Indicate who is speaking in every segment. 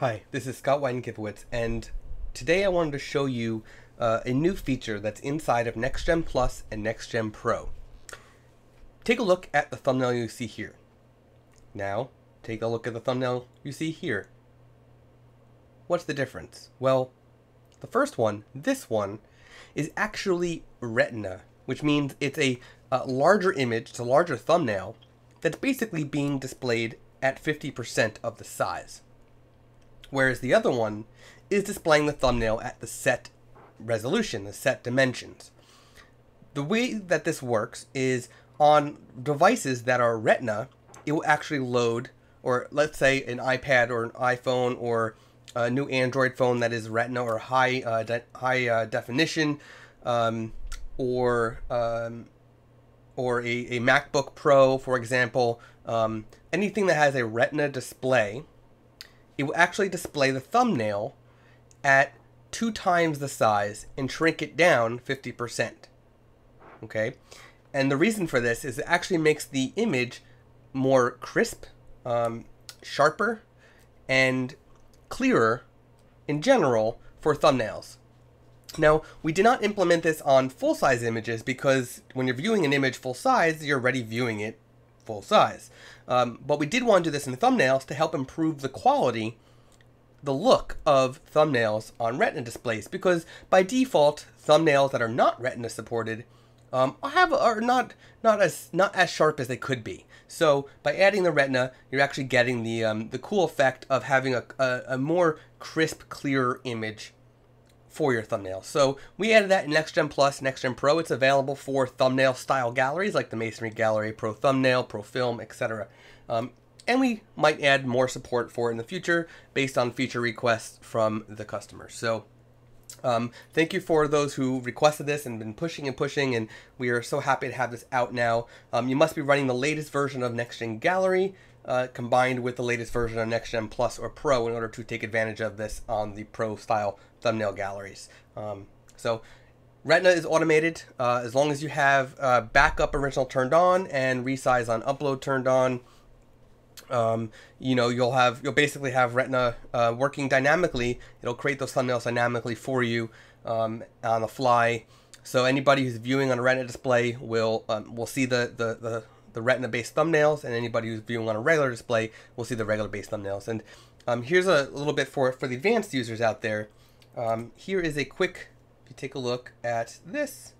Speaker 1: Hi, this is Scott Wyden Kivowitz, and today I wanted to show you uh, a new feature that's inside of NextGen Plus and NextGen Pro. Take a look at the thumbnail you see here. Now, take a look at the thumbnail you see here. What's the difference? Well, the first one, this one, is actually Retina, which means it's a, a larger image, it's a larger thumbnail, that's basically being displayed at 50% of the size whereas the other one is displaying the thumbnail at the set resolution, the set dimensions. The way that this works is on devices that are Retina, it will actually load, or let's say an iPad or an iPhone or a new Android phone that is Retina or high uh, de- high uh, definition, um, or um, or a, a MacBook Pro, for example, um, anything that has a Retina display it will actually display the thumbnail at two times the size and shrink it down 50%. Okay? And the reason for this is it actually makes the image more crisp, um, sharper, and clearer in general for thumbnails. Now, we did not implement this on full size images because when you're viewing an image full size, you're already viewing it full size. Um, but we did want to do this in the thumbnails to help improve the quality, the look of thumbnails on Retina displays because by default, thumbnails that are not Retina supported um, have are not not as not as sharp as they could be. So by adding the Retina, you're actually getting the um, the cool effect of having a, a, a more crisp, clearer image for your thumbnail. So we added that in NextGen Plus, NextGen Pro. It's available for thumbnail style galleries like the Masonry Gallery, Pro Thumbnail, Pro Film, etc. Um, and we might add more support for it in the future based on feature requests from the customers. So um, thank you for those who requested this and been pushing and pushing, and we are so happy to have this out now. Um, you must be running the latest version of NextGen Gallery uh, combined with the latest version of NextGen Plus or Pro in order to take advantage of this on the Pro style thumbnail galleries. Um, so Retina is automated uh, as long as you have uh, backup original turned on and resize on upload turned on. Um, you know you'll have you'll basically have Retina uh, working dynamically. It'll create those thumbnails dynamically for you um, on the fly. So anybody who's viewing on a Retina display will um, will see the, the, the the retina based thumbnails, and anybody who's viewing on a regular display will see the regular based thumbnails. And um, here's a little bit for, for the advanced users out there. Um, here is a quick, if you take a look at this.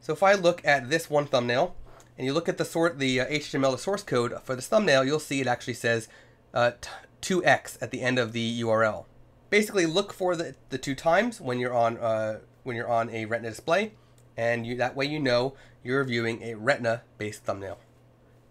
Speaker 1: So if I look at this one thumbnail, and you look at the sort the uh, HTML the source code for this thumbnail, you'll see it actually says uh, 2x at the end of the URL. Basically, look for the, the two times when you're on uh, when you're on a Retina display, and you, that way you know you're viewing a Retina based thumbnail.